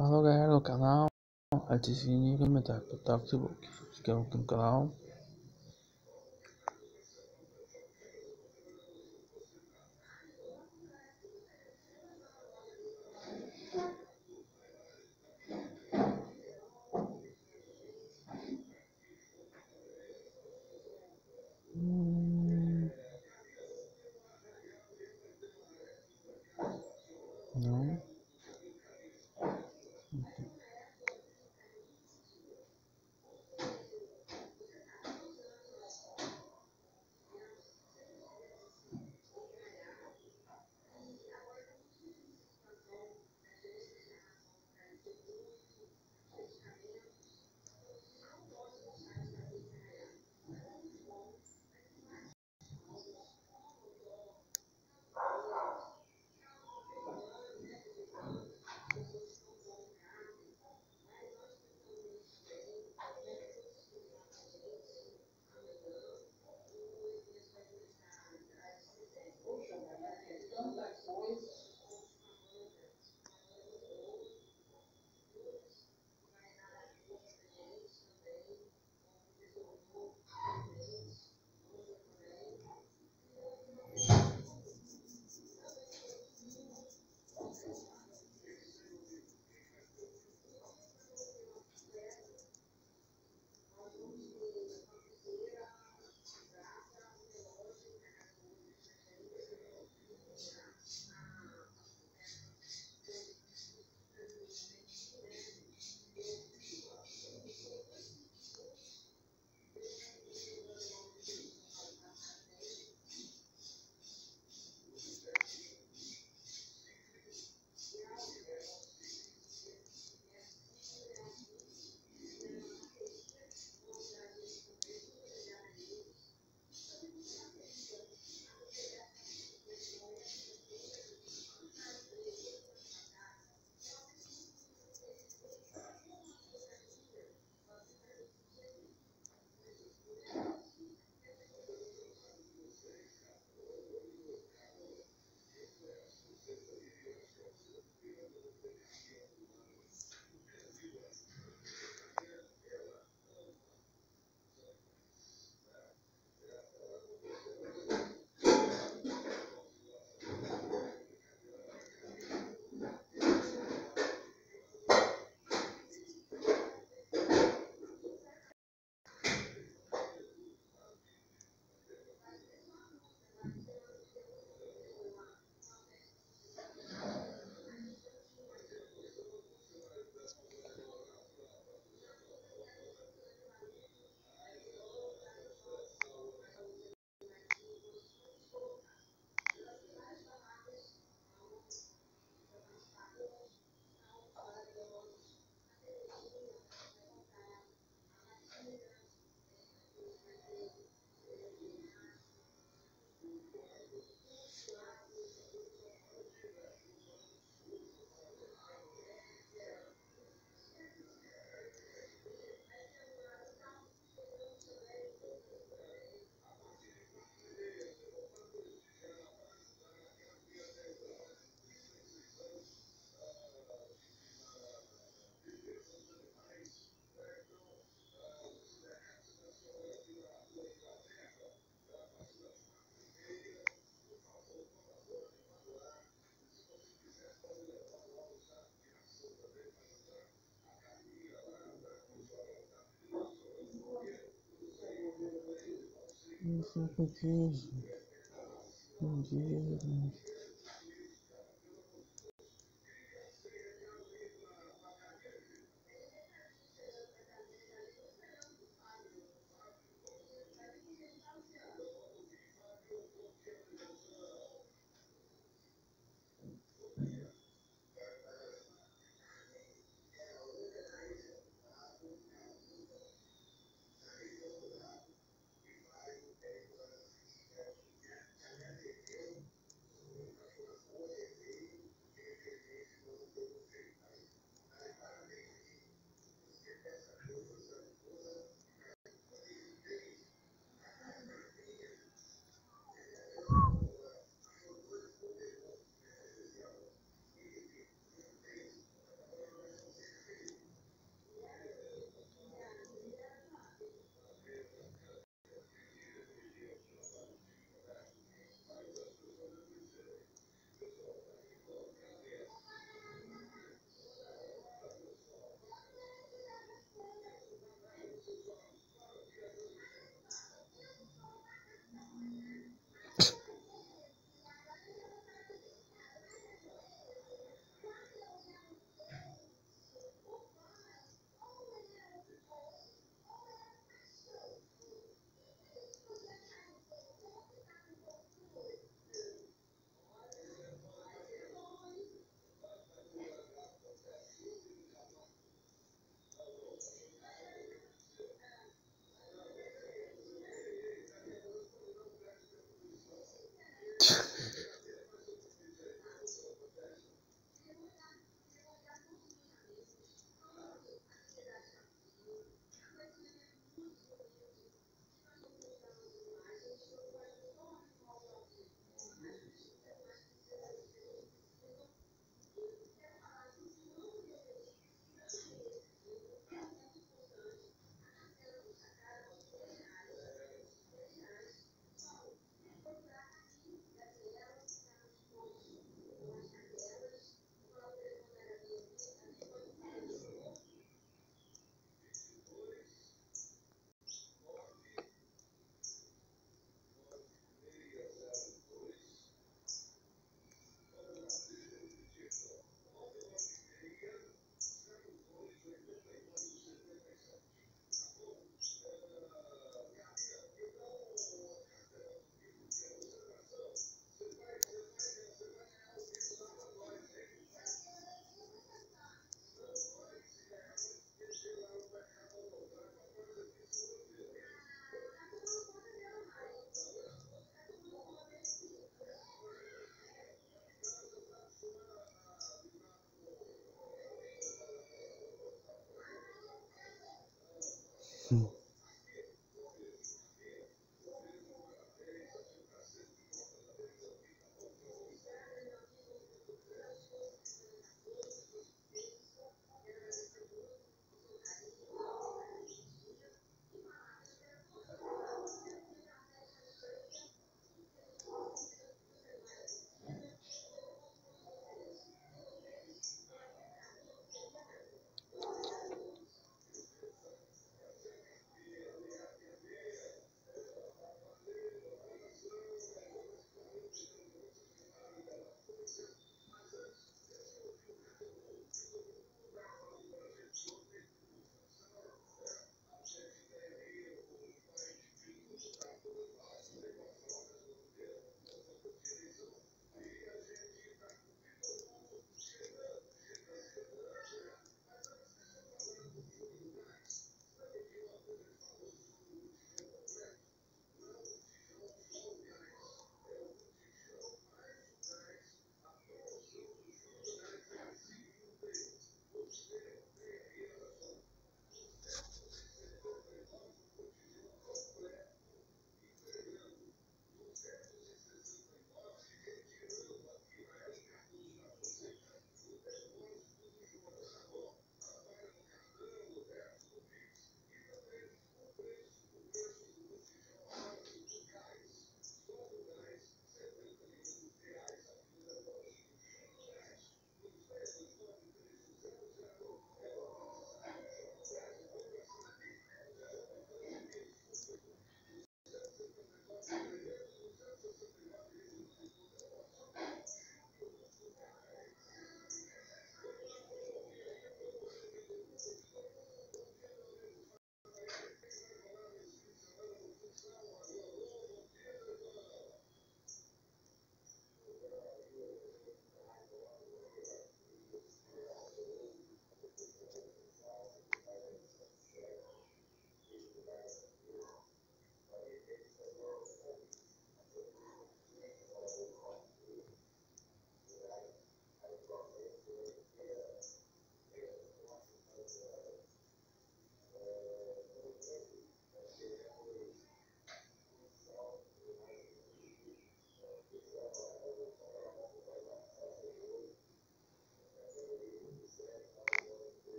Alô galera do canal, ative o comentário para o Facebook, se inscreva aqui no canal. Por que. Bom dia. This is